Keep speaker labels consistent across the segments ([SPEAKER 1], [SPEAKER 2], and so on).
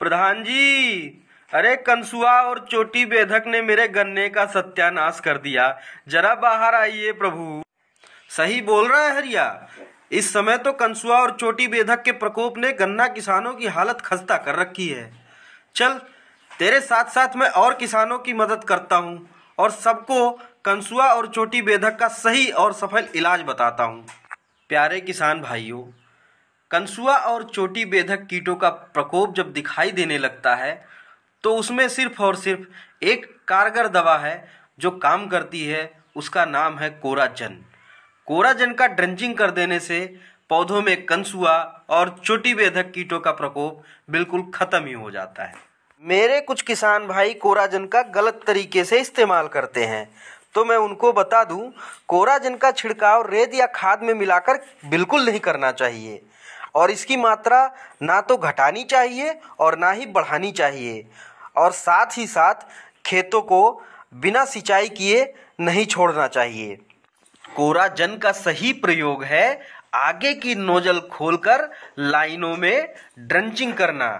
[SPEAKER 1] प्रधान जी, अरे कंसुआ और चोटी बेधक ने मेरे गन्ने का सत्यानाश कर दिया। जरा बाहर आइए प्रभु। सही बोल रहा है हरिया। इस समय तो कंसुआ और चोटी बेधक के प्रकोप ने गन्ना किसानों की हालत खस्ता कर रखी है। चल, तेरे साथ साथ मैं और किसानों की मदद करता हूँ और सबको कंसुआ और चोटी बेधक का सही और सफल इलाज बताता हूँ। प्यारे किसान भाइयों कंसुआ और चोटी बेधक कीटों का प्रकोप जब दिखाई देने लगता है तो उसमें सिर्फ़ और सिर्फ़ एक कारगर दवा है जो काम करती है, उसका नाम है कोराजन। कोराजन का ड्रेंचिंग कर देने से पौधों में कंसुआ और चोटी बेधक कीटों का प्रकोप बिल्कुल खत्म ही हो जाता है। मेरे कुछ किसान भाई कोराजन का गलत तरीके से इस्तेमाल करते हैं तो मैं उनको बता दूँ, कोराजन का छिड़काव रेत या खाद में मिलाकर बिल्कुल नहीं करना चाहिए। और इसकी मात्रा ना तो घटानी चाहिए और ना ही बढ़ानी चाहिए। और साथ ही साथ खेतों को बिना सिंचाई किए नहीं छोड़ना चाहिए। कोराजन का सही प्रयोग है आगे की नोजल खोलकर लाइनों में ड्रंचिंग करना।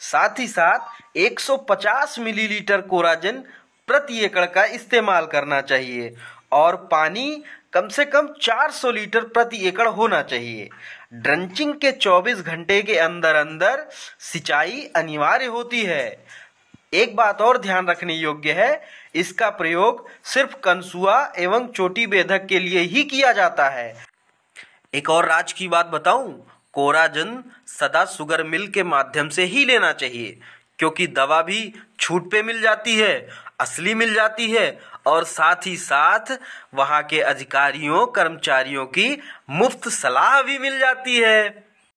[SPEAKER 1] साथ ही साथ 150 मिलीलीटर कोराजन प्रति एकड़ का इस्तेमाल करना चाहिए। और पानी कम से कम 400 लीटर प्रति एकड़ होना चाहिए। ड्रंचिंग के 24 घंटे के अंदर अंदर सिंचाई अनिवार्य होती है। एक बात और ध्यान रखने योग्य है, इसका प्रयोग सिर्फ़ कंसुआ एवं चोटी बेधक के लिए ही किया जाता है। एक और राज की बात बताऊँ, कोराजन सदा सुगर मिल के माध्यम से ही लेना चाहिए, क्योंकि दवा भी छूट पे मिल जाती है असली मिल जाती है और साथ ही साथ वहाँ के अधिकारियों, कर्मचारियों की मुफ़्त सलाह भी मिल जाती है।